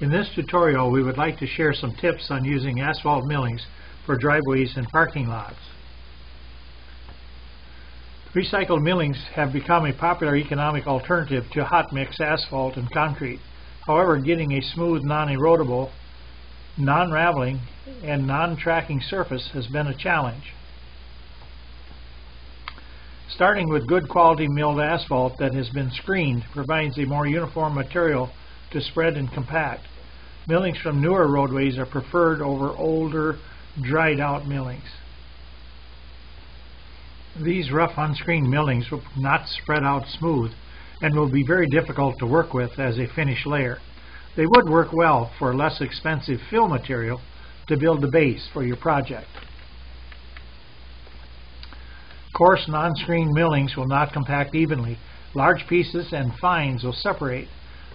In this tutorial, we would like to share some tips on using asphalt millings for driveways and parking lots. Recycled millings have become a popular economic alternative to hot mix asphalt and concrete. However, getting a smooth, non-erodible, non-raveling, and non-tracking surface has been a challenge. Starting with good quality milled asphalt that has been screened provides a more uniform material to spread and compact. Millings from newer roadways are preferred over older, dried out millings. These rough unscreened millings will not spread out smooth and will be very difficult to work with as a finish layer. They would work well for less expensive fill material to build the base for your project. Coarse non-screened millings will not compact evenly. Large pieces and fines will separate.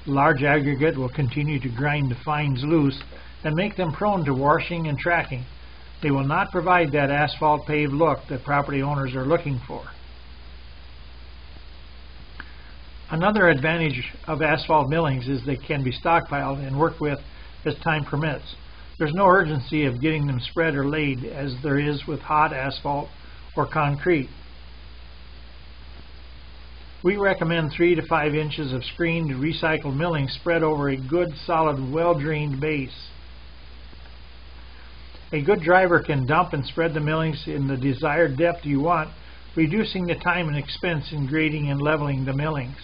Large aggregate will continue to grind the fines loose and make them prone to washing and tracking. They will not provide that asphalt paved look that property owners are looking for. Another advantage of asphalt millings is they can be stockpiled and worked with as time permits. There's no urgency of getting them spread or laid as there is with hot asphalt or concrete. We recommend 3 to 5 inches of screened recycled milling spread over a good solid well-drained base. A good driver can dump and spread the millings in the desired depth you want, reducing the time and expense in grading and leveling the millings.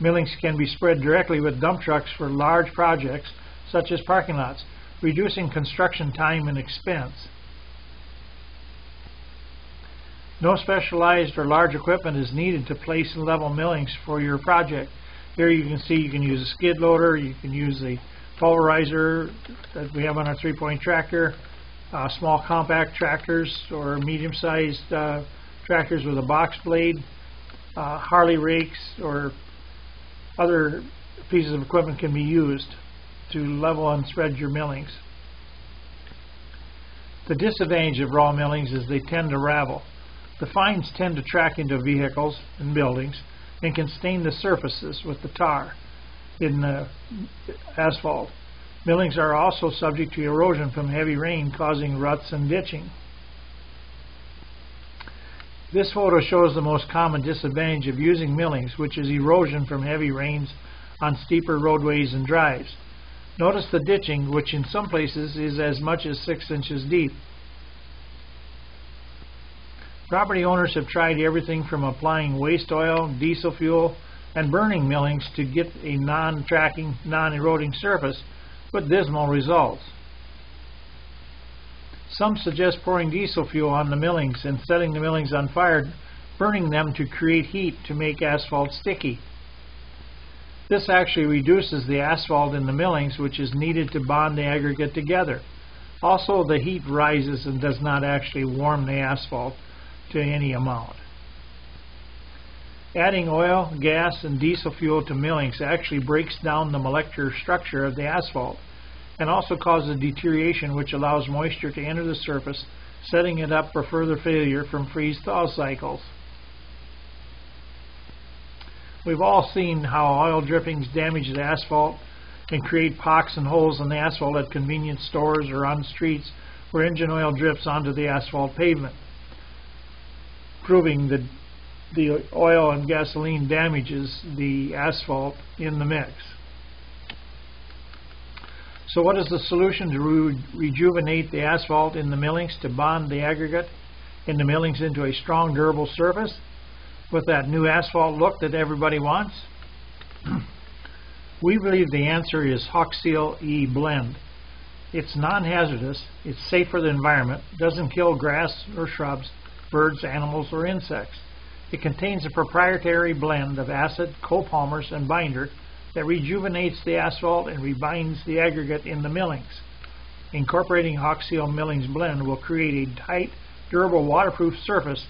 Millings can be spread directly with dump trucks for large projects, such as parking lots, reducing construction time and expense. No specialized or large equipment is needed to place and level millings for your project. Here you can see you can use a skid loader, you can use a pulverizer that we have on our three-point tractor, uh, small compact tractors or medium-sized uh, tractors with a box blade, uh, Harley rakes or other pieces of equipment can be used to level and spread your millings. The disadvantage of raw millings is they tend to ravel. The fines tend to track into vehicles and buildings and can stain the surfaces with the tar in the asphalt. Millings are also subject to erosion from heavy rain causing ruts and ditching. This photo shows the most common disadvantage of using millings, which is erosion from heavy rains on steeper roadways and drives. Notice the ditching, which in some places is as much as 6 inches deep. Property owners have tried everything from applying waste oil, diesel fuel, and burning millings to get a non-tracking, non-eroding surface with dismal results. Some suggest pouring diesel fuel on the millings and setting the millings on fire, burning them to create heat to make asphalt sticky. This actually reduces the asphalt in the millings, which is needed to bond the aggregate together. Also, the heat rises and does not actually warm the asphalt, to any amount. Adding oil, gas, and diesel fuel to millings actually breaks down the molecular structure of the asphalt and also causes deterioration which allows moisture to enter the surface, setting it up for further failure from freeze-thaw cycles. We've all seen how oil drippings damage the asphalt and create pocks and holes in the asphalt at convenience stores or on streets where engine oil drips onto the asphalt pavement proving that the oil and gasoline damages the asphalt in the mix. So what is the solution to re rejuvenate the asphalt in the millings to bond the aggregate in the millings into a strong durable surface with that new asphalt look that everybody wants? we believe the answer is Hawk Seale E blend. It's non-hazardous, it's safe for the environment, doesn't kill grass or shrubs, birds, animals, or insects. It contains a proprietary blend of acid, copolymers, and binder that rejuvenates the asphalt and rebinds the aggregate in the millings. Incorporating Hawk Seale Millings blend will create a tight, durable waterproof surface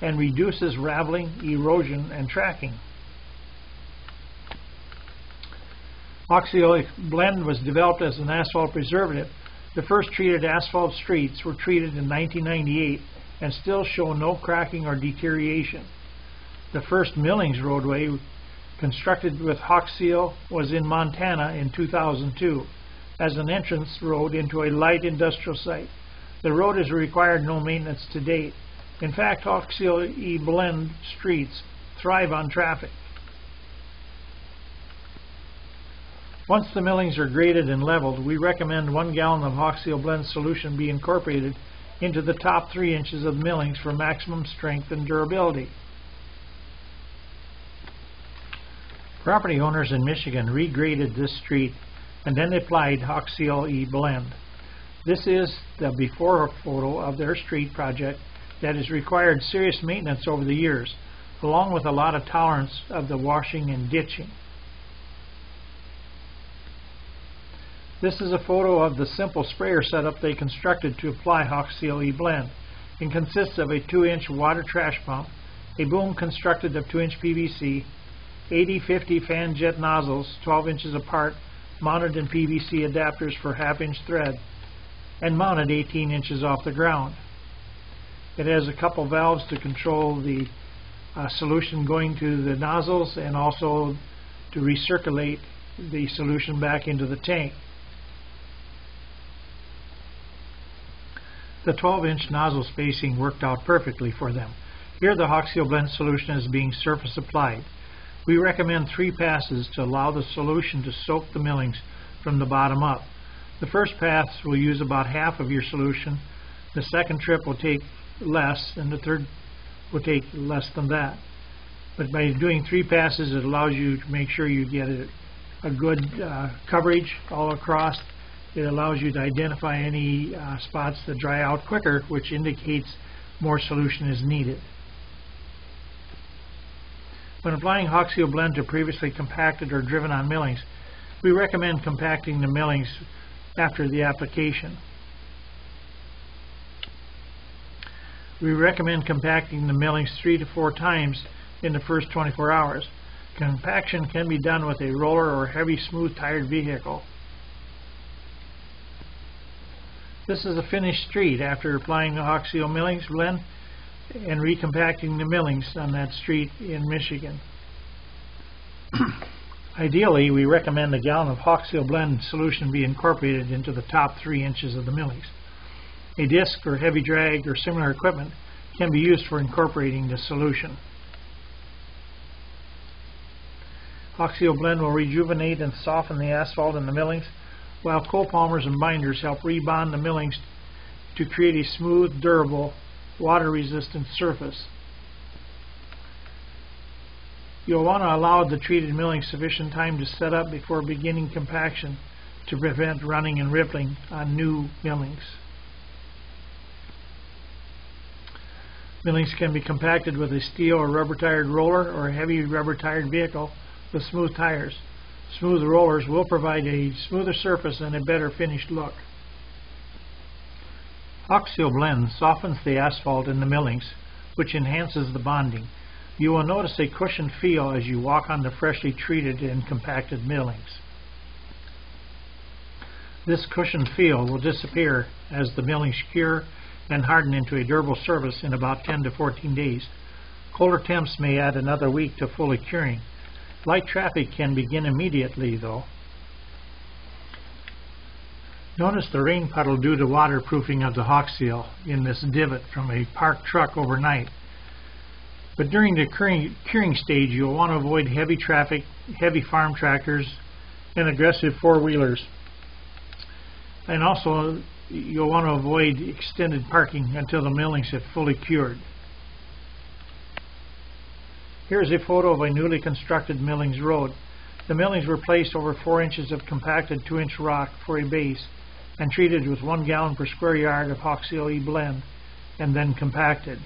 and reduces raveling, erosion, and tracking. Hawk Seale blend was developed as an asphalt preservative. The first treated asphalt streets were treated in 1998 and still show no cracking or deterioration. The first Millings roadway constructed with Hawk Seale, was in Montana in 2002 as an entrance road into a light industrial site. The road has required no maintenance to date. In fact, Hawk Seale E blend streets thrive on traffic. Once the millings are graded and leveled, we recommend one gallon of Hawk Seale blend solution be incorporated into the top three inches of millings for maximum strength and durability. Property owners in Michigan regraded this street and then applied Hawk Seale E blend. This is the before photo of their street project that has required serious maintenance over the years, along with a lot of tolerance of the washing and ditching. This is a photo of the simple sprayer setup they constructed to apply Hawk Seale E blend. It consists of a 2-inch water trash pump, a boom constructed of 2-inch PVC, 80-50 fan jet nozzles 12 inches apart mounted in PVC adapters for half-inch thread, and mounted 18 inches off the ground. It has a couple valves to control the uh, solution going to the nozzles and also to recirculate the solution back into the tank. The 12-inch nozzle spacing worked out perfectly for them. Here the Hawk Seale blend solution is being surface applied. We recommend three passes to allow the solution to soak the millings from the bottom up. The first pass will use about half of your solution, the second trip will take less, and the third will take less than that. But by doing three passes, it allows you to make sure you get a, a good uh, coverage all across it allows you to identify any uh, spots that dry out quicker, which indicates more solution is needed. When applying Hawk Seale blend to previously compacted or driven on millings, we recommend compacting the millings after the application. We recommend compacting the millings three to four times in the first 24 hours. Compaction can be done with a roller or heavy smooth tired vehicle. This is a finished street after applying the Hawk Seale millings blend and recompacting the millings on that street in Michigan. Ideally, we recommend a gallon of Hawk Seale blend solution be incorporated into the top three inches of the millings. A disc or heavy drag or similar equipment can be used for incorporating the solution. Hoxseal blend will rejuvenate and soften the asphalt in the millings while copolymers and binders help rebond the millings to create a smooth, durable, water-resistant surface. You'll want to allow the treated milling sufficient time to set up before beginning compaction to prevent running and rippling on new millings. Millings can be compacted with a steel or rubber-tired roller or a heavy rubber-tired vehicle with smooth tires. Smooth rollers will provide a smoother surface and a better finished look. Hawk Seale blend softens the asphalt in the millings, which enhances the bonding. You will notice a cushioned feel as you walk on the freshly treated and compacted millings. This cushioned feel will disappear as the millings cure and harden into a durable surface in about 10 to 14 days. Colder temps may add another week to fully curing. Light traffic can begin immediately, though. Notice the rain puddle due to waterproofing of the Hawk Seale in this divot from a parked truck overnight. But during the curing, curing stage, you'll want to avoid heavy traffic, heavy farm tractors, and aggressive four-wheelers. And also, you'll want to avoid extended parking until the millings have fully cured. Here is a photo of a newly constructed Millings Road. The millings were placed over 4 inches of compacted 2-inch rock for a base and treated with 1 gallon per square yard of Hawk Seale E blend and then compacted.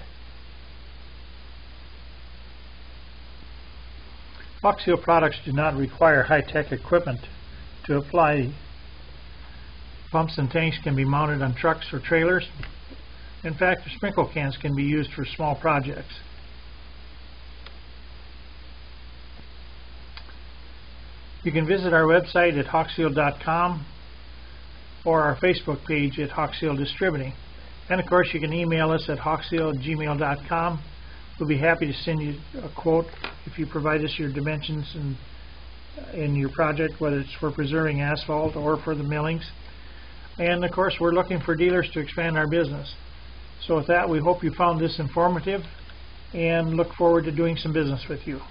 Hawk Seale products do not require high-tech equipment to apply. Pumps and tanks can be mounted on trucks or trailers. In fact, sprinkle cans can be used for small projects. You can visit our website at hoxseal.com or our Facebook page at Hawk Seale Distributing. And of course, you can email us at hoxseal@gmail.com We'll be happy to send you a quote if you provide us your dimensions and in your project, whether it's for preserving asphalt or for the millings. And of course, we're looking for dealers to expand our business. So with that, we hope you found this informative and look forward to doing some business with you.